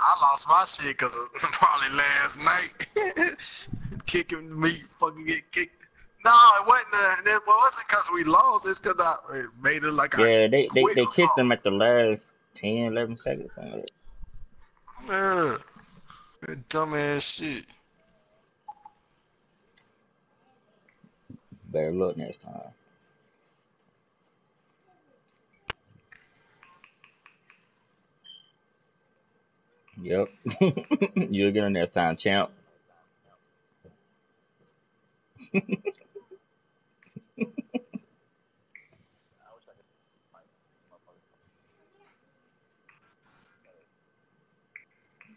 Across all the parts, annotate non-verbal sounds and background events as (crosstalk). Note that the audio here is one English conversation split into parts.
I lost my shit because (laughs) probably last night. (laughs) Kicking me, fucking get kicked. No, it wasn't. Uh, it wasn't because we lost. It's because I made it like yeah, they they, they kicked them at the last 10, 11 seconds. Something like yeah, dumbass shit. Better look next time. Yep. You'll get on next time, champ. (laughs)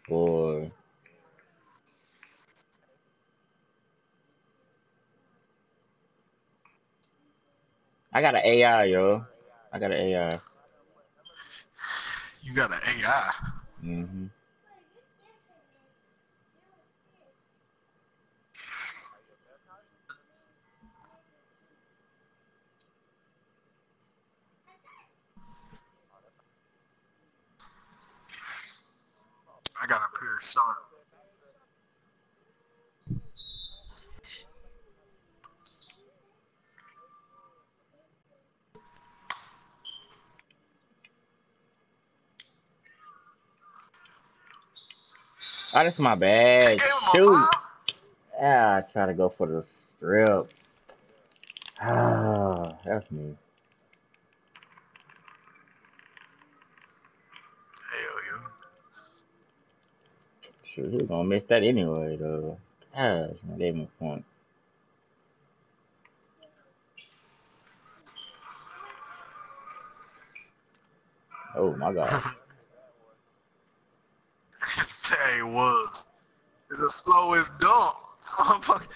Boy. I got an AI, yo. I got an AI. You got an AI? Mm-hmm. I got a pair of sharp. Oh, that's my bad. Shoot. Yeah, I try to go for the strip. (sighs) Ah, that's me. Shoot, he was gonna miss that anyway, though. Gosh, I gave him a point. Oh my god. His pay was. It's the slowest dunk. (laughs)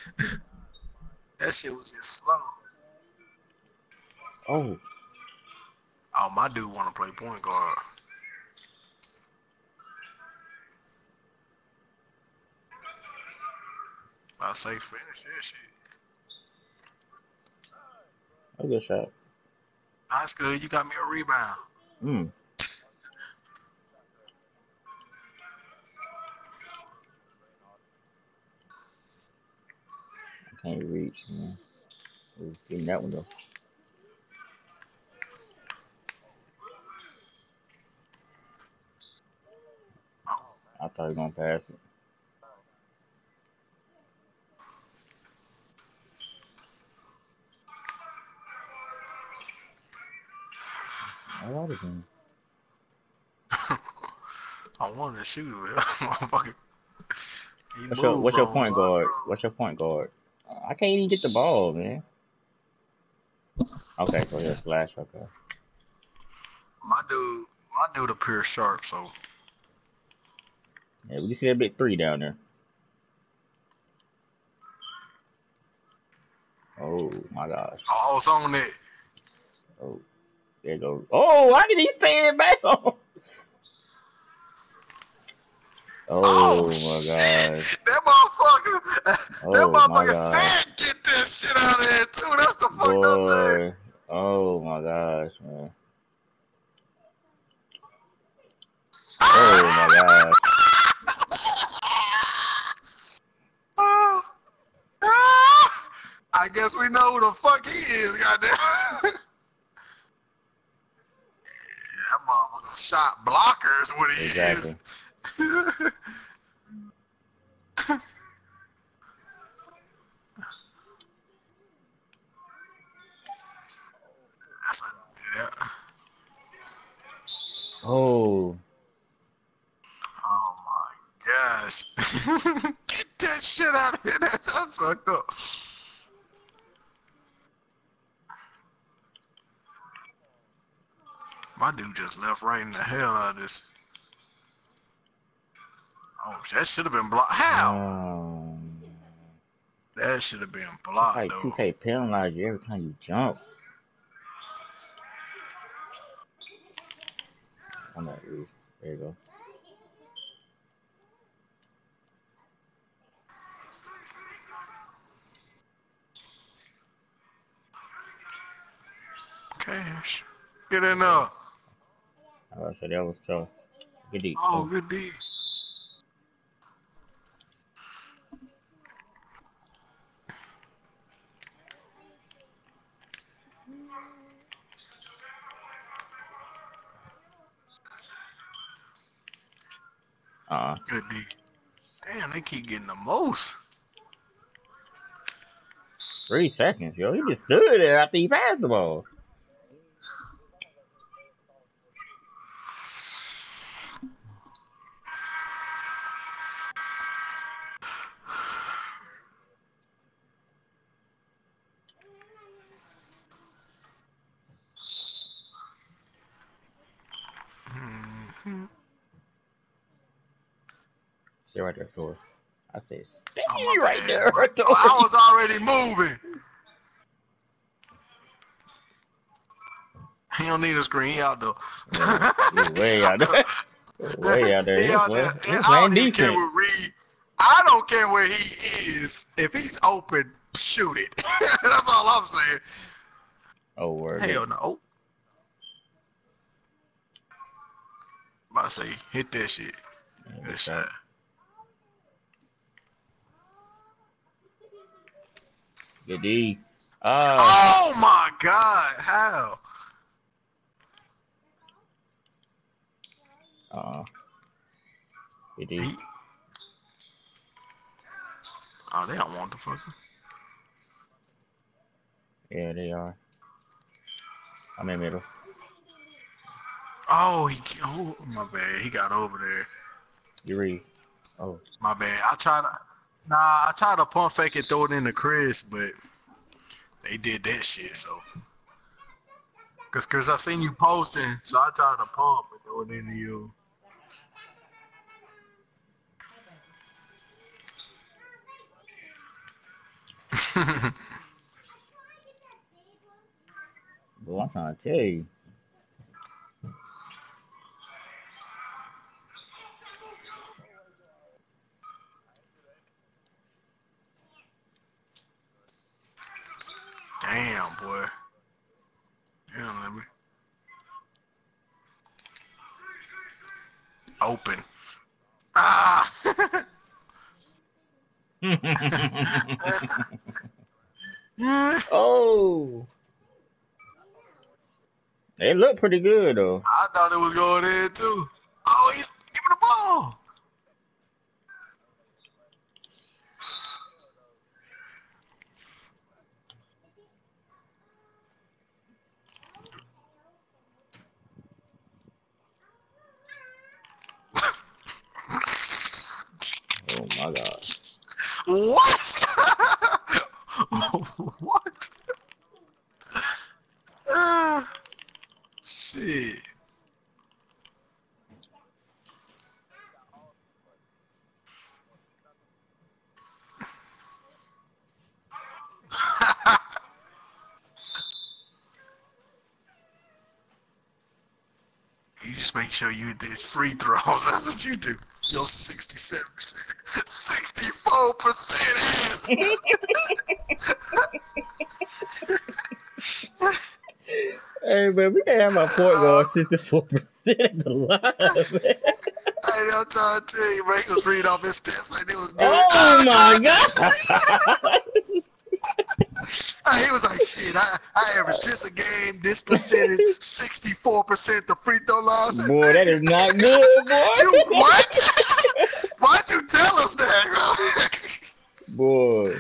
that shit was just slow. Oh. Oh, my dude want to play point guard. I say finish that shit. A good shot. That's good. You got me a rebound. Hmm. I can't reach, man. Getting that one though. I thought he was gonna pass it. (laughs) I love it, man. I wanted to shoot it, (laughs) motherfucker. What's your What's your point guard? What's your point guard? I can't even get the ball, man. Okay, so yeah, slash. Okay. My dude, my dude appears sharp, so Yeah, we see that big three down there. Oh my gosh. oh, it's on it. Oh, there go. Oh, why did he stand back (laughs) on? Oh, Oh, my shit. gosh. That motherfucker, that Oh, my motherfucker God. said get that shit out of there too. That's the fucked up thing. Boy. Oh my gosh, man. Oh my gosh. (laughs) Ah, ah, I guess we know who the fuck he is, goddamn. (laughs) that motherfucker shot blocker is what he Exactly. is. That's a, yeah. Oh, Oh my gosh. (laughs) Get that shit out of here. That's, that's fucked up. My dude just left right in the hell out of this. Oh, that should have been blocked. How? um, That should have been it's blocked, like though. 2K penalize you every time you jump. so that was tough. Good deed. Oh, good deed. Uh, Good D. Damn, they keep getting the most. Three seconds, yo. He just stood there after he passed the ball. Stay right there, Thor. (laughs) I say stay oh, right bad. there, Thor. I was already moving. He don't need a screen. He out there. way out there. (laughs) Way out there. He out there. I don't even care where Reed. I don't care where he is. If he's open, shoot it. (laughs) That's all I'm saying. Oh, word. Hell no. I say, hit that shit. Yeah, Good shot. Good D. Oh. oh my God! How? Uh. Good D. Oh, they don't want the fucker. Yeah, they are. I'm in middle. Oh, he oh my bad. He got over there. You read. Oh. My bad. I tried to nah, I tried to pump fake and throw it in the Chris, but they did that shit, so Cause, Cause I seen you posting, so I tried to pump and throw it into you. well, I'm trying to tell you. Damn, boy. Damn, let me. Open. Ah! (laughs) (laughs) oh. They look pretty good though. I thought it was going in too. Oh, he's giving the ball. my god. What? what? Uh, shit. you just make sure you did free throws. (laughs) That's what you do. Yo, 67%, 64% (laughs) hey, man, we can't have my point going uh, 64% at the line. Hey, I'm trying to tell you, Ray was reading off his stats like it was oh, good. Oh, my (laughs) God. (laughs) he was like, shit, I, I averaged this a game, this percentage, 64% the free throw line. Boy, that is not good, boy. You, (laughs) what? (laughs) Why'd you tell us that, bro? Boy.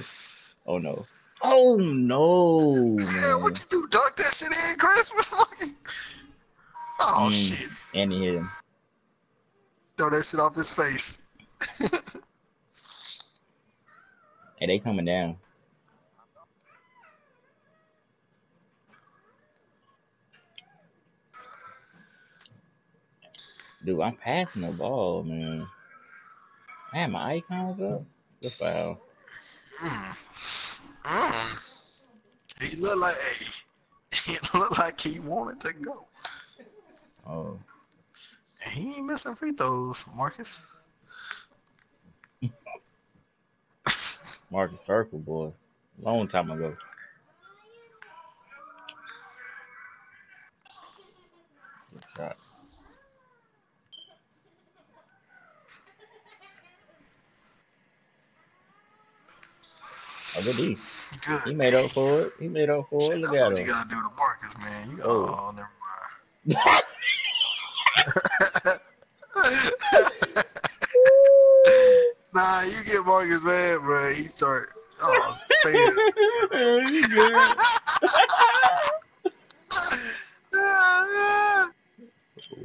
Oh, no. Oh, no. Man, what you do? Dunk that shit in, Chris? oh, mm, shit. And he hit him. Throw that shit off his face. hey, they coming down. Dude, I'm passing the ball, man. I have my icons up. Good foul. Mm. Mm. He looked like (laughs) he looked like he wanted to go. Oh. He ain't missing free throws, Marcus. (laughs) Marcus Circle, boy. Long time ago. Oh, good D. Good. He made up for it. He made up for it. Look That's at what him. you gotta do to Marcus, man. You oh. oh, never mind. (laughs) nah, you get Marcus mad, bro. He start. Oh, (laughs) you good? (laughs)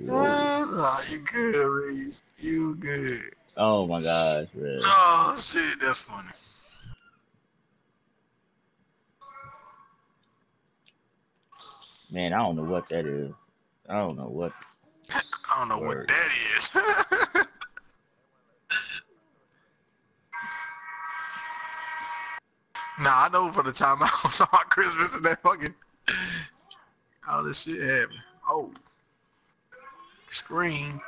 oh, you good, Reese. You good. Oh my gosh, man. Oh shit, that's funny. Man, I don't know what that is. I don't know what. I don't know Word. what that is. (laughs) nah, I know for the time (laughs) I was on Christmas and that fucking all this shit happened. Oh, screen.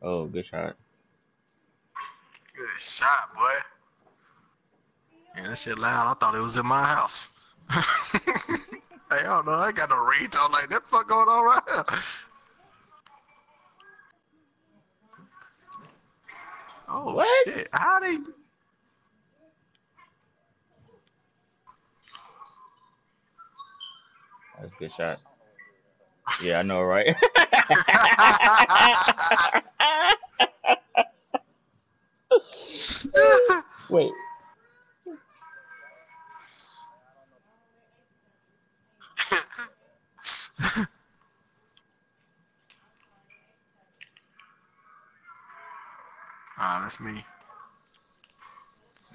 Oh, good shot. Good shot, boy. Yeah, that shit loud. I thought it was in my house. (laughs) hey, I don't know. I got no ringtone like that. Fuck going on right here. Oh What? shit! How they? That's a good shot. Yeah, I know, right? (laughs) (laughs) Wait. Ah, that's me.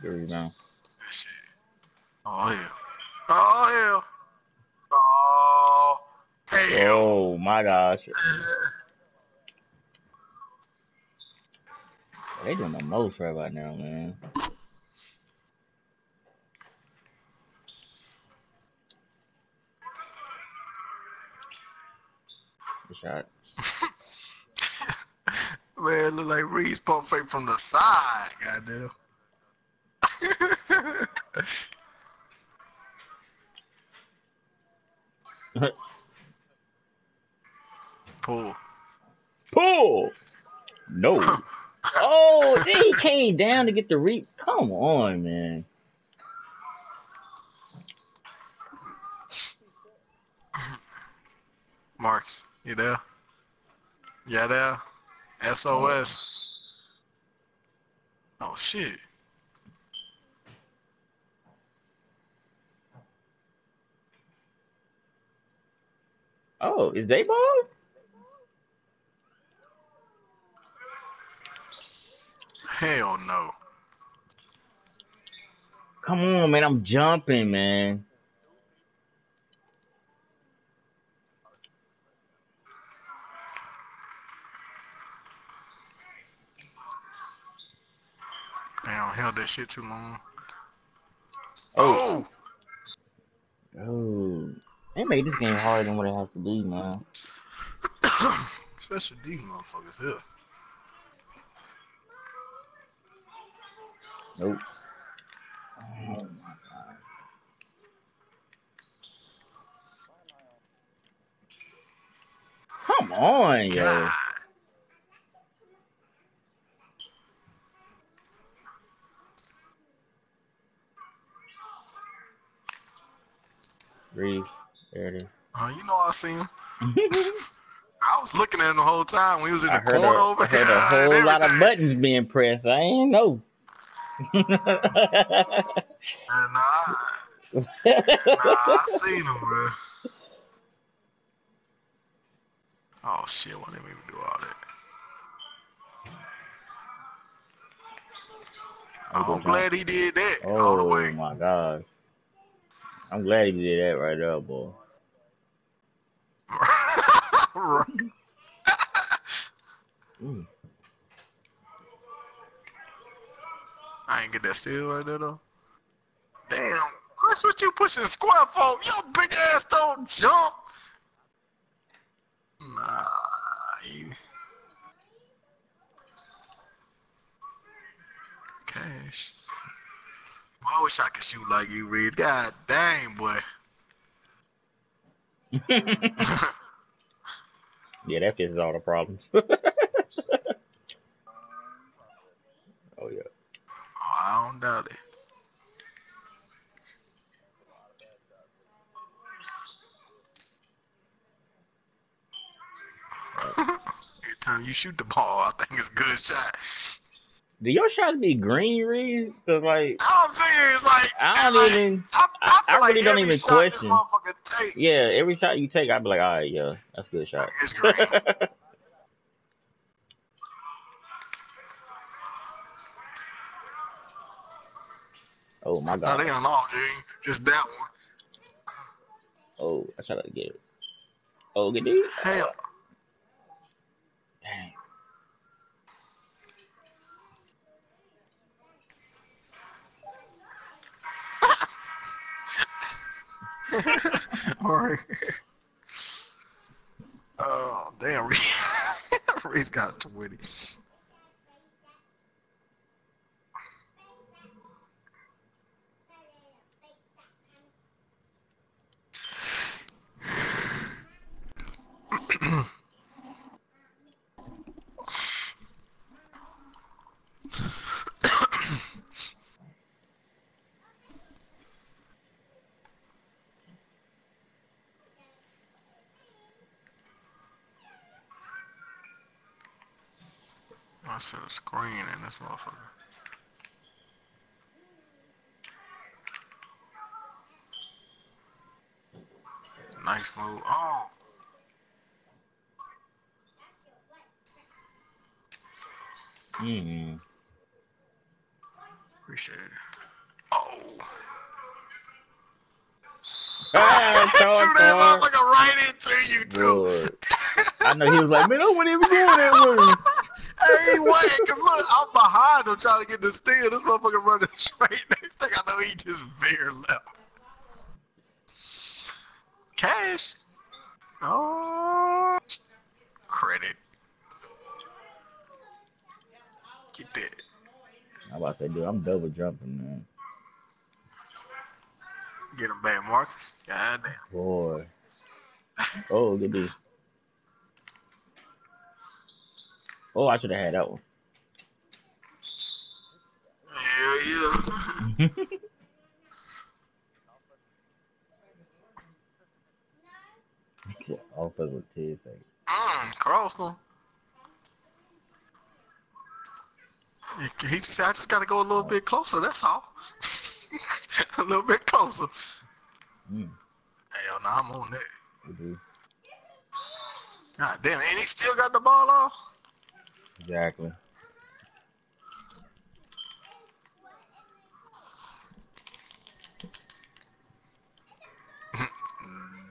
Good rebound. Shit. Oh hell. Oh hell. Oh hell. Oh my gosh. They doing the most right about now, man. Good shot. (laughs) Man, it look like Reed's pump fake from the side, goddamn. (laughs) Pull. Pull. No. (laughs) Oh, then he came down to get the re. Come on, man. Marks, you there? Yeah, there. SOS. Oh. oh shit. Oh, is they ball? Hell no. Come on, man. I'm jumping, man. Damn, held that shit too long. Oh. Oh! Oh. They made this game harder than what it has to be, man. (coughs) Especially these motherfuckers here. Nope. Oh my god. Come on, yo. God. There it is. Uh, you know I seen him. (laughs) I was looking at him the whole time. We was in the heard, a, corner over I heard there. a (laughs) whole lot of buttons being pressed. I ain't know. And I, (laughs) nah, I seen him, bro. Oh shit! Why didn't we even do all that? I'm glad he did that all the oh way. my gosh. I'm glad he did that right there, boy. (laughs) Mm. I ain't get that steal right there though. Damn, Chris, what you pushing square for? Your big ass don't jump. Nah, you. Cash. I wish I could shoot like you, Reed. God dang, boy. (laughs) yeah, that fixes all the problems. (laughs) oh yeah. Oh, I don't doubt it. (laughs) Every time you shoot the ball, I think it's a good shot. Do your shots be green, Reed? Cause like I'm serious, like I don't like, even. I, I, I feel like really don't even question. Take Yeah, every shot you take, I'd be like, all right, yeah, that's a good shot. is green. (laughs) oh my no, god. they don't know, G. Just that one. Oh, I tried to get it. Oh, good dude. Hell, Dang. Alright. Oh, damn. Reese (laughs) got 20. Set a screen in this motherfucker. Nice move. Oh, Mm. appreciate it. Oh. Ah, (laughs) Tar, that motherfucker right into you, too. I know he was like, man, I wasn't even going that (laughs) way. Hey, wait, cause look, I'm behind him trying to get the steal. This motherfucker running (laughs) straight next thing I know he just veered left. Cash. Oh, credit. Get that. I'm about to say, dude, I'm double jumping, man. Get him back, Marcus. God damn. Boy. Oh, good dude. Oh, I should have had that one. Hell yeah. (laughs) Offense with T. Like, mm, cross him. He just said, I just gotta go a little bit closer, that's all. (laughs) a little bit closer. mm, Hell no, I'm on that. good dude. God damn, and he still got the ball off? Exactly.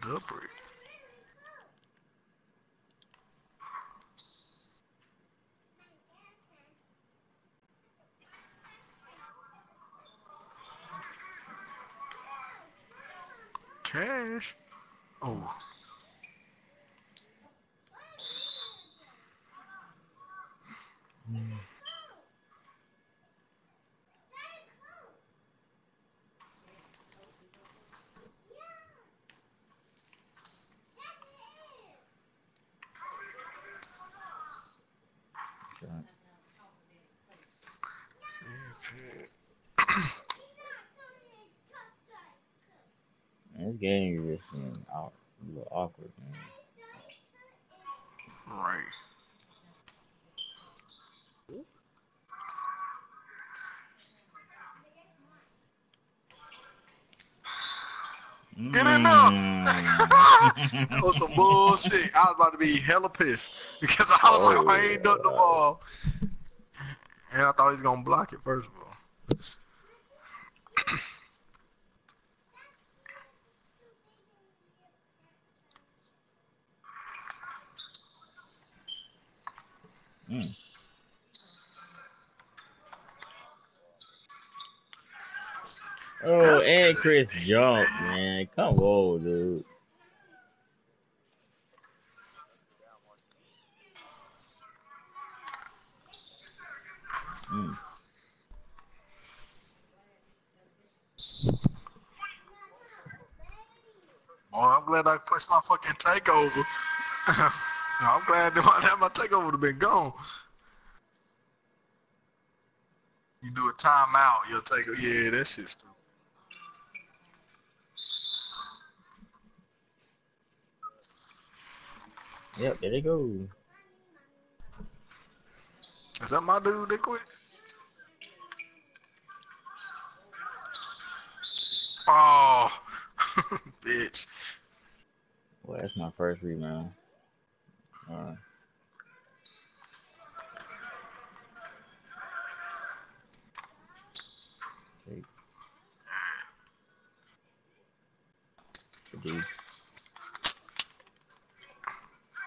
The. Cash. Oh. This game is out, a little awkward, man. Right. Get in there. Mm. (laughs) That was some bullshit. I was about to be hella pissed because I was like, I ain't ducked the ball. And I thought he was going to block it first of all. Mm. Oh, That's and. Chris jumped, man. Come on, dude. Mm. Boy, I'm glad I pushed my fucking takeover. (laughs) I'm glad that my, takeover would have been gone. You do a timeout, you'll take it. Yeah, that shit's stupid. Yep, there they go. Is that my dude They quit? Oh, (laughs) bitch. Well, that's my first rebound. All right.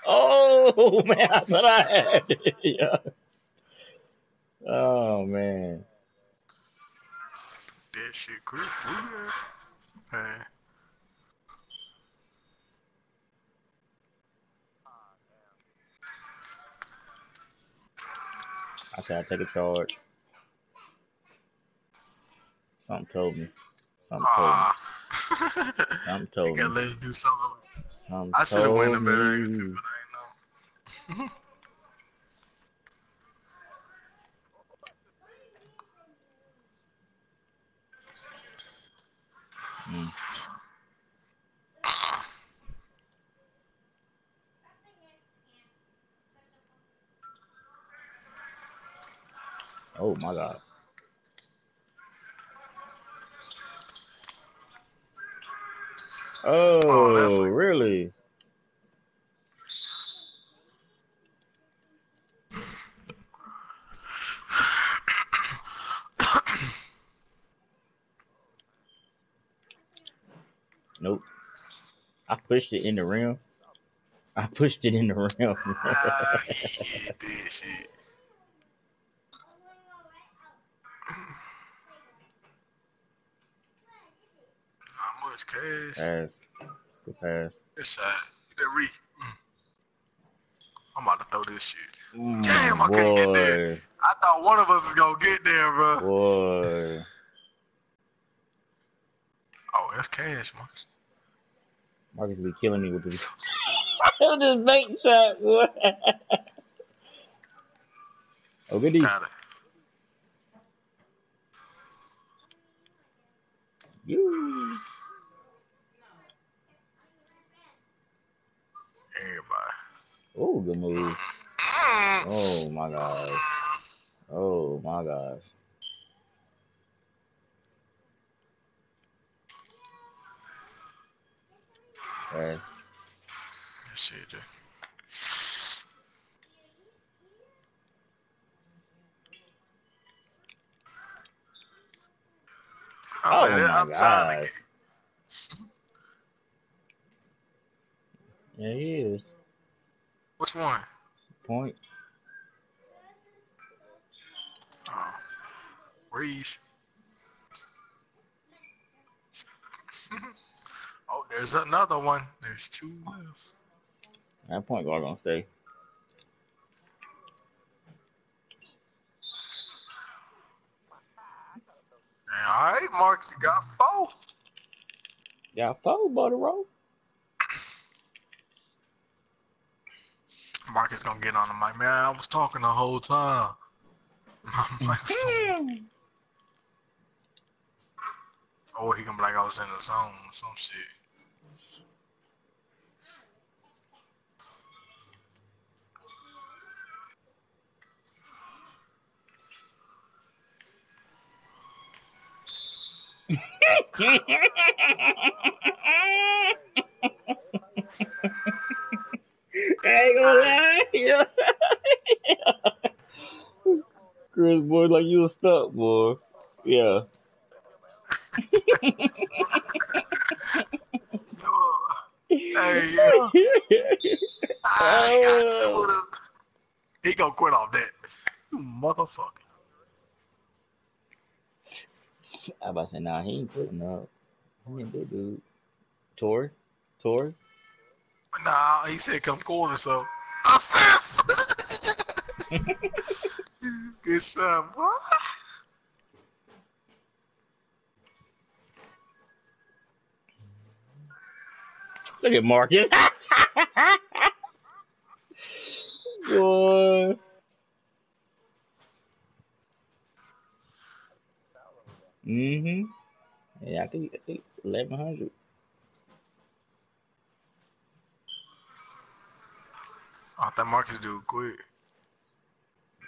Oh (laughs) man, I thought I had (laughs) it. (laughs) Yeah. Oh man. That shit. Weird. Hey. I said I take a charge. Something told me. Something told me. Ah. Something told me. let him do something. Something I should have went a told better too, but I. Mm. Oh my god. Oh, Oh, really? Nope. I pushed it in the rim. I pushed it in the rim. ah, that (laughs) shit. How much cash? pass. Good pass. This shot. Get that re. Mm. I'm about to throw this shit. Mm, Damn, I can't get there. I thought one of us was gonna get there, bro. Boy. Oh, that's cash, man. Marcus be killing me with this. with this bait shot, boy. oh, good D. Got it. You. Everybody. Oh, good move. Oh my gosh. Oh my gosh. Pass. That shit, Jay. I'm, Oh saying, my I'm trying to Yeah, he is. Which one? Point. Oh, Reese. (laughs) oh, there's another one. There's two left. That point guard gonna stay. All right, Marcus, you got four. Got four, butter roll. Marcus is gonna get on the mic. Man, I was talking the whole time. (laughs) I'm or oh, he gonna be like, I was in the zone or some shit. I ain't gonna lie. Chris, boy, like you was stuck, boy. Yeah. Hey, yeah. Ah, he got two of them. He gonna quit off that. You motherfucker. I about to say, nah, he ain't putting up. He ain't big dude. Tori? Tori? Nah, he said come corner, so assist. (laughs) Good shot, boy. Look at Marcus. (laughs) boy. Mm-hmm. Yeah, I think I think eleven hundred. Oh, that Marcus dude quick.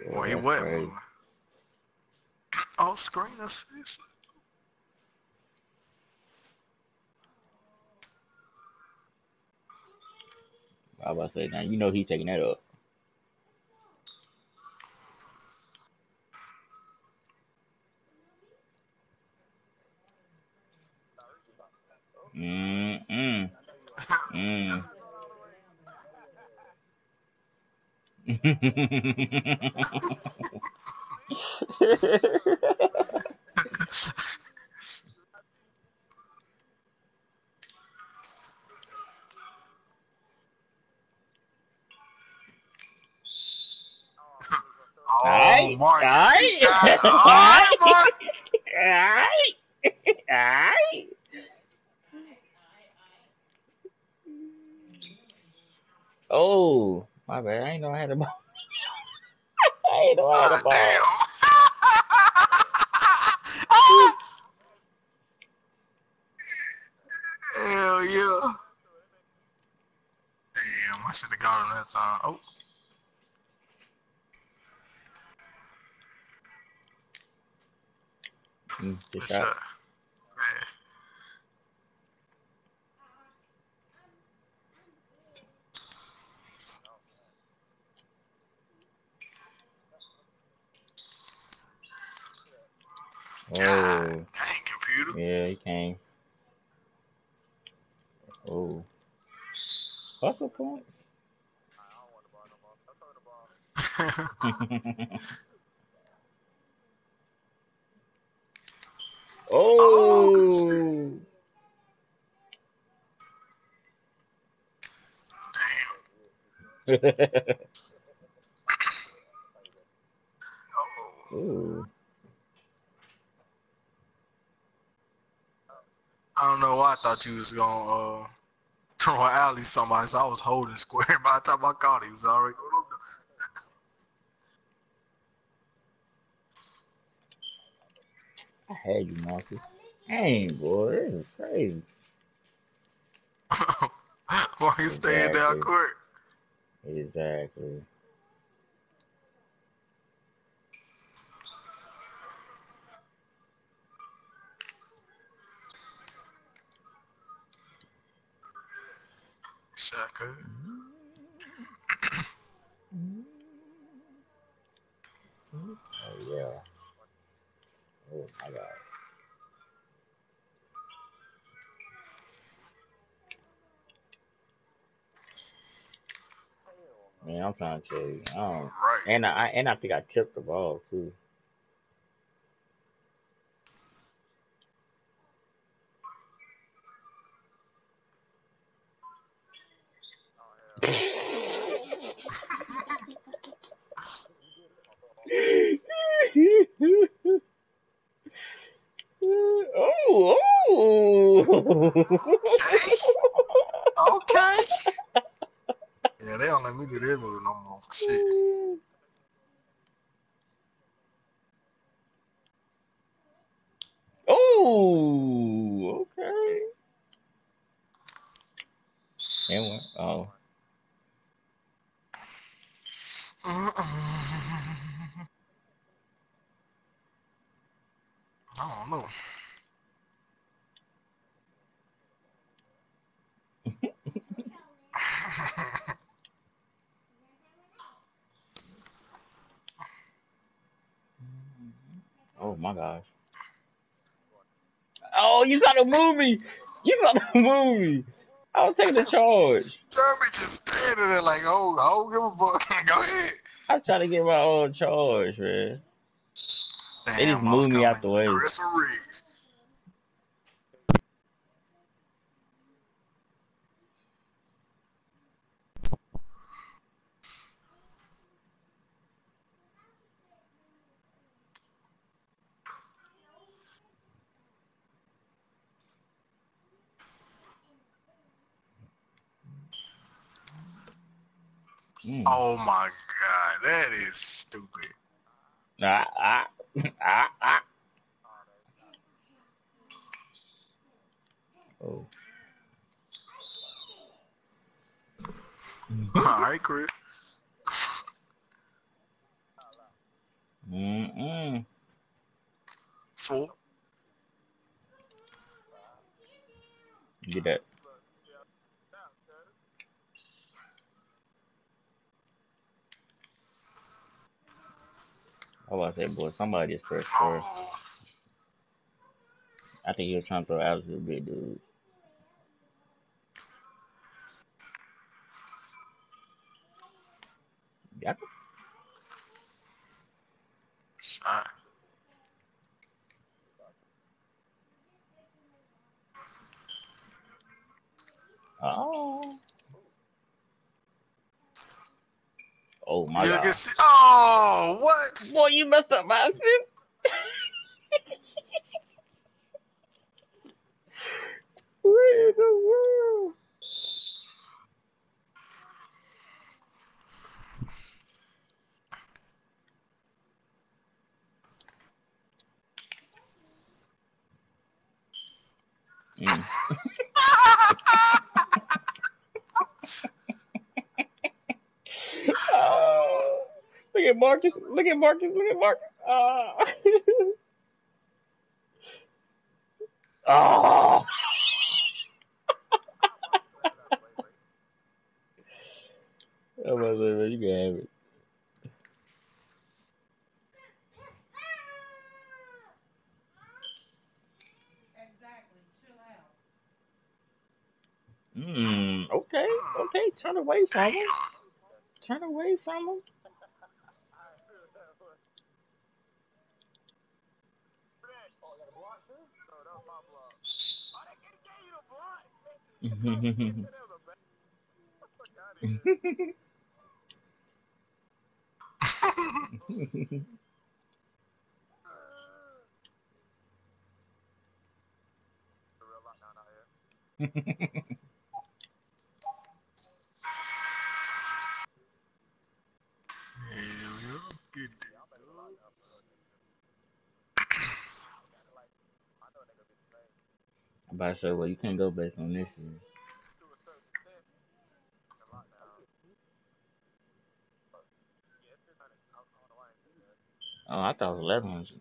Yeah, Boy, he wet. Crazy. Oh, screen assist. I was about to say now you know he's taking that up. Mm (laughs) mm mm. (laughs) Oh, Aight, Marcus. aight, you got- All right, Marcus. (laughs) Oh, my bad. I ain't know I had a ball. (laughs) I ain't know I had a ball. Hell yeah. Damn, I should have got him that time. Oh, Mm, good shot. shot. Oh, Dang, computer. yeah, he came. Oh, hustle points. (laughs) oh, oh. (laughs) (laughs) Ooh. I don't know why I thought you was gonna uh, (laughs) throw an alley somebody, so I was holding (laughs) square. By the time I caught it, he was already going up I had you, Marcus. Dang, boy, this is crazy. (laughs) Why you staying down court? Exactly. Shaka. Oh yeah. Oh my god. Man, I'm trying to tell you. I don't, Right. and I and I think I tipped the ball too. oh, oh. Okay. Yeah, they don't let me do that move no more. Shit. Oh, okay. And what? Oh, Mm-mm. I don't know. Oh my gosh. Oh, you saw the movie. You saw the movie. I was taking the charge. Jeremy just standing there like, oh, I don't give a fuck. (laughs) Go ahead. I'm trying to get my own charge, man. They just I moved me out the way. Chris Reeves. Mm. Oh my god, that is stupid. Ah, ah, ah, ah. Oh. All right, Chris. Mm-mm. Four. Get that. I was say, boy, somebody is first first. I think he was trying to throw out to big dude. Yep. son. Oh. Oh my You god. can see. Oh, what? Boy, you messed up my assist. Where in the world? Mm. (laughs) Oh, look at Marcus. Look at Marcus. Look at Marcus. Oh. oh. (laughs) I'm about to say, man, you can have it. Exactly. Chill out. Mm, okay, okay. Turn away from him. Turn away from him. Yeah. Get that. I'm about to say, well, you can't go based on this year. Oh, I thought it was 1100.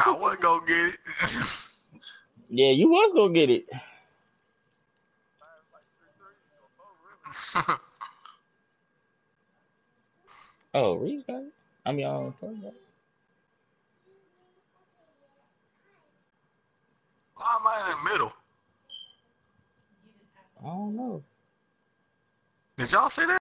I wasn't gonna get it. (laughs) yeah, you was gonna get it. (laughs) Oh, Reese got it. I mean, um, Curry got it. Why am I in the middle? I don't know. Did y'all see that?